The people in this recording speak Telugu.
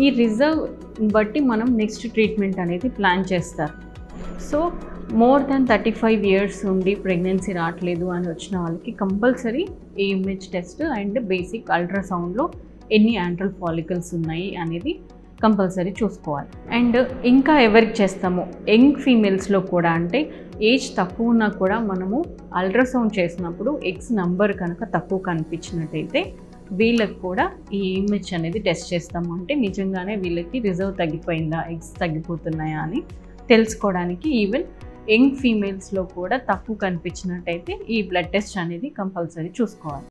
ఈ రిజర్వ్ బట్టి మనం నెక్స్ట్ ట్రీట్మెంట్ అనేది ప్లాన్ చేస్తారు so more than thirty five years ఉండి ప్రెగ్నెన్సీ రావట్లేదు అని వచ్చిన వాళ్ళకి compulsory AMH test and basic అల్ట్రాసౌండ్లో ఎన్ని యాంట్రల్ ఫాలికల్స్ ఉన్నాయి అనేది కంపల్సరీ చూసుకోవాలి. అండ్ ఇంకా ఎవరికి చేస్తామో? యంగ్ ఫీమేల్స్లో కూడా అంటే ఏజ్ తక్కువ ఉన్నా కూడా మనము అల్ట్రాసౌండ్ చేసినప్పుడు ఎగ్స్ నంబర్ కనుక తక్కువ కనిపించినట్టయితే వీళ్ళకి కూడా ఈ ఇమేజ్ అనేది టెస్ట్ చేస్తాము. అంటే నిజంగానే వీళ్ళకి రిజర్వ్ తగ్గిపోయిందా ఎగ్స్ తగ్గిపోతున్నాయా అని తెలుసుకోవడానికి ఈవెన్ యంగ్ ఫీమేల్స్లో కూడా తక్కువ కనిపించినట్టయితే ఈ బ్లడ్ టెస్ట్ అనేది కంపల్సరీ చూసుకోవాలి.